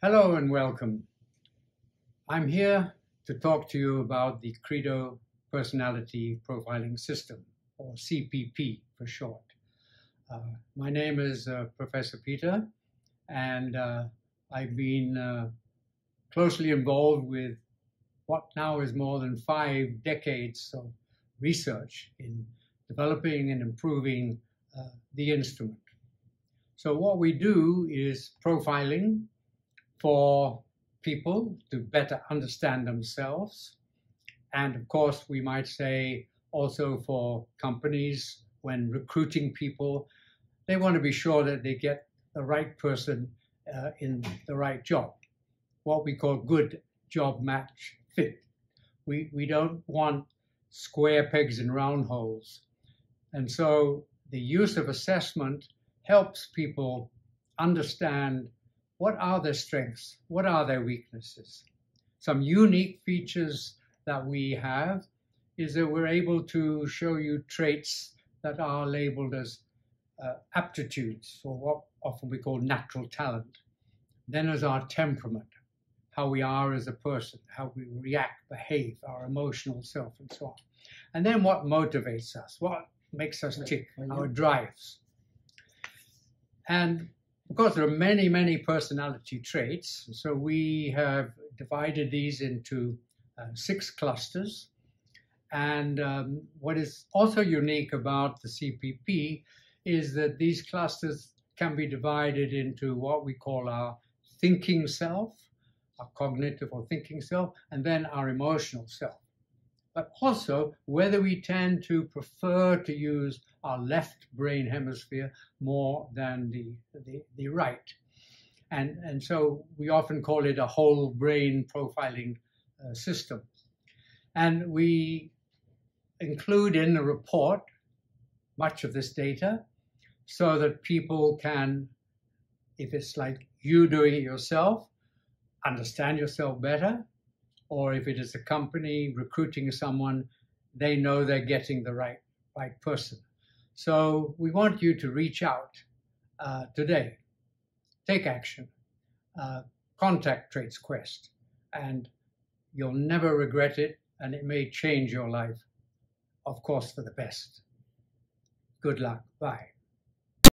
Hello and welcome. I'm here to talk to you about the Credo Personality Profiling System, or CPP for short. Uh, my name is uh, Professor Peter, and uh, I've been uh, closely involved with what now is more than five decades of research in developing and improving uh, the instrument. So what we do is profiling for people to better understand themselves. And of course, we might say also for companies when recruiting people, they want to be sure that they get the right person uh, in the right job, what we call good job match fit. We, we don't want square pegs in round holes. And so the use of assessment helps people understand what are their strengths? What are their weaknesses? Some unique features that we have is that we're able to show you traits that are labeled as uh, aptitudes, or what often we call natural talent. Then as our temperament, how we are as a person, how we react, behave, our emotional self, and so on. And then what motivates us, what makes us tick, our drives. And of course, there are many, many personality traits. So we have divided these into uh, six clusters. And um, what is also unique about the CPP is that these clusters can be divided into what we call our thinking self, our cognitive or thinking self, and then our emotional self but also whether we tend to prefer to use our left brain hemisphere more than the, the, the right. And, and so we often call it a whole brain profiling uh, system. And we include in the report much of this data so that people can, if it's like you doing it yourself, understand yourself better or if it is a company recruiting someone, they know they're getting the right right person. So we want you to reach out uh, today, take action, uh, contact Traits Quest, and you'll never regret it, and it may change your life, of course, for the best. Good luck. Bye.